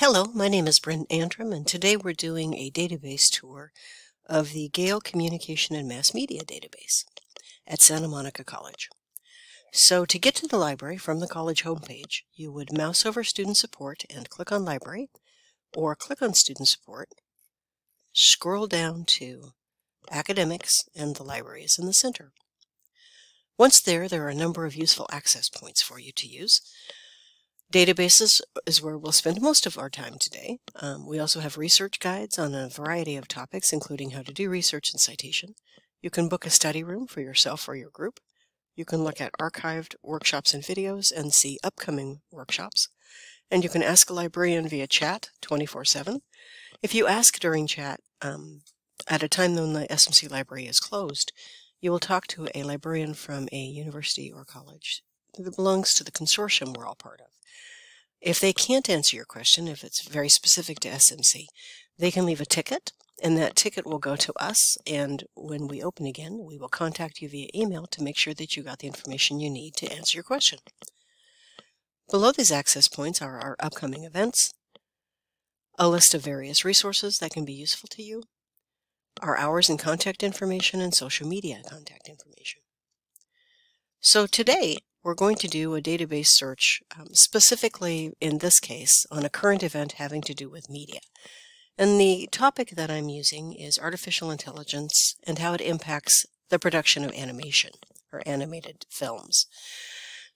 Hello, my name is Bryn Antrim, and today we're doing a database tour of the Gale Communication and Mass Media database at Santa Monica College. So to get to the library from the college homepage, you would mouse over Student Support and click on Library, or click on Student Support, scroll down to Academics, and the library is in the center. Once there, there are a number of useful access points for you to use. Databases is where we'll spend most of our time today. Um, we also have research guides on a variety of topics, including how to do research and citation. You can book a study room for yourself or your group. You can look at archived workshops and videos and see upcoming workshops. And you can ask a librarian via chat 24-7. If you ask during chat um, at a time when the SMC library is closed, you will talk to a librarian from a university or college that belongs to the consortium we're all part of. If they can't answer your question, if it's very specific to SMC, they can leave a ticket and that ticket will go to us and when we open again we will contact you via email to make sure that you got the information you need to answer your question. Below these access points are our upcoming events, a list of various resources that can be useful to you, our hours and contact information, and social media contact information. So today we're going to do a database search um, specifically in this case on a current event having to do with media. And the topic that I'm using is artificial intelligence and how it impacts the production of animation or animated films.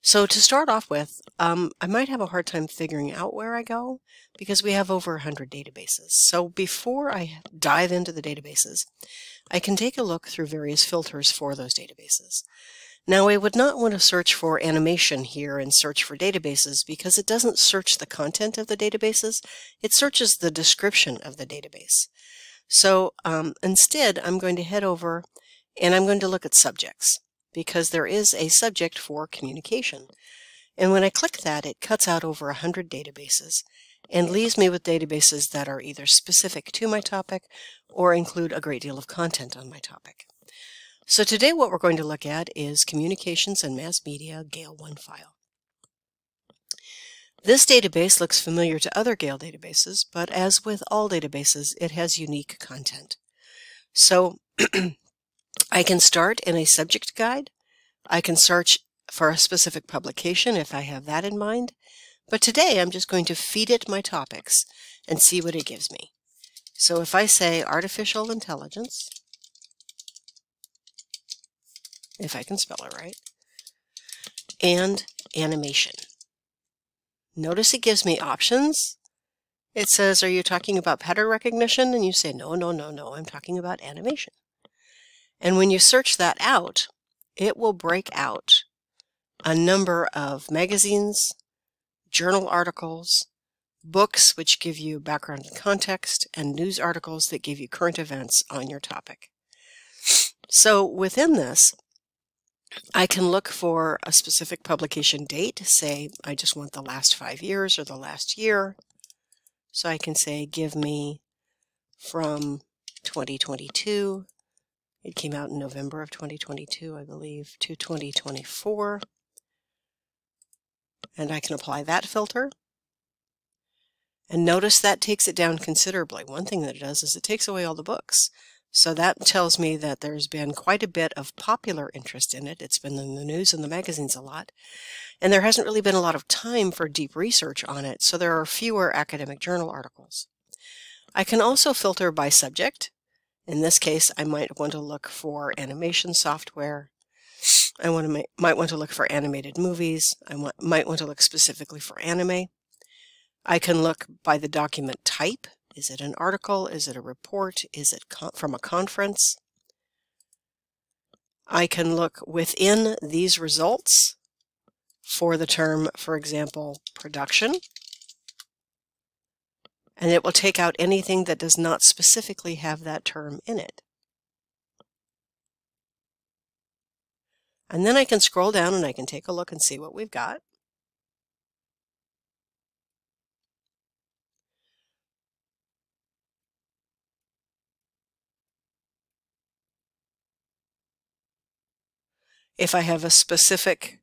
So to start off with, um, I might have a hard time figuring out where I go because we have over 100 databases. So before I dive into the databases, I can take a look through various filters for those databases. Now I would not want to search for animation here and search for databases because it doesn't search the content of the databases, it searches the description of the database. So um, instead I'm going to head over and I'm going to look at subjects because there is a subject for communication. And when I click that, it cuts out over 100 databases and leaves me with databases that are either specific to my topic or include a great deal of content on my topic. So today what we're going to look at is Communications and Mass Media Gale OneFile. This database looks familiar to other Gale databases, but as with all databases, it has unique content. So I can start in a subject guide. I can search for a specific publication if I have that in mind. But today I'm just going to feed it my topics and see what it gives me. So if I say artificial intelligence, if I can spell it right, and animation. Notice it gives me options. It says, are you talking about pattern recognition? And you say, no, no, no, no, I'm talking about animation. And when you search that out, it will break out a number of magazines, journal articles, books which give you background and context, and news articles that give you current events on your topic. So within this, I can look for a specific publication date, say I just want the last five years or the last year. So I can say give me from 2022, it came out in November of 2022, I believe, to 2024. And I can apply that filter. And notice that takes it down considerably. One thing that it does is it takes away all the books. So that tells me that there's been quite a bit of popular interest in it. It's been in the news and the magazines a lot. And there hasn't really been a lot of time for deep research on it, so there are fewer academic journal articles. I can also filter by subject. In this case, I might want to look for animation software. I want to might want to look for animated movies. I want, might want to look specifically for anime. I can look by the document type. Is it an article? Is it a report? Is it from a conference? I can look within these results for the term, for example, production. And it will take out anything that does not specifically have that term in it. And then I can scroll down and I can take a look and see what we've got. If I have a specific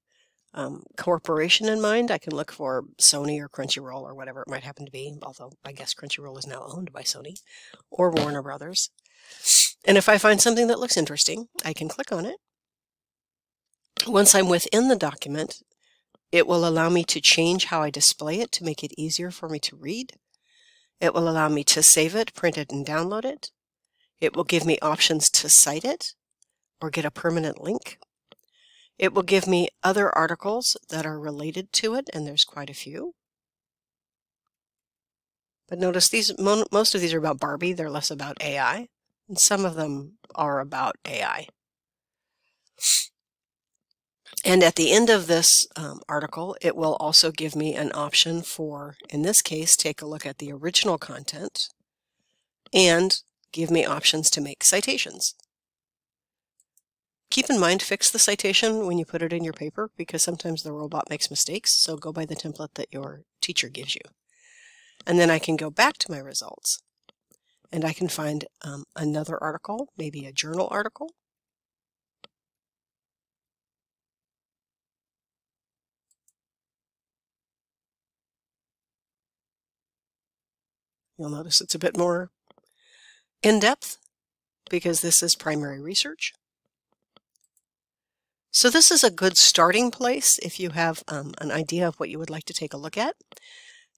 um, corporation in mind, I can look for Sony or Crunchyroll or whatever it might happen to be, although I guess Crunchyroll is now owned by Sony or Warner Brothers. And if I find something that looks interesting, I can click on it. Once I'm within the document, it will allow me to change how I display it to make it easier for me to read. It will allow me to save it, print it, and download it. It will give me options to cite it or get a permanent link. It will give me other articles that are related to it, and there's quite a few. But notice these most of these are about Barbie, they're less about AI, and some of them are about AI. And at the end of this um, article, it will also give me an option for, in this case, take a look at the original content and give me options to make citations. Keep in mind, fix the citation when you put it in your paper because sometimes the robot makes mistakes, so go by the template that your teacher gives you. And then I can go back to my results and I can find um, another article, maybe a journal article, You'll notice it's a bit more in-depth because this is primary research. So this is a good starting place if you have um, an idea of what you would like to take a look at.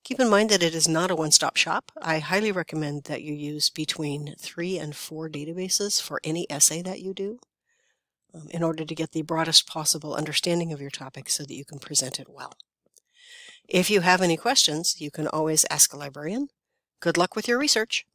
Keep in mind that it is not a one-stop shop. I highly recommend that you use between three and four databases for any essay that you do um, in order to get the broadest possible understanding of your topic so that you can present it well. If you have any questions, you can always ask a librarian. Good luck with your research.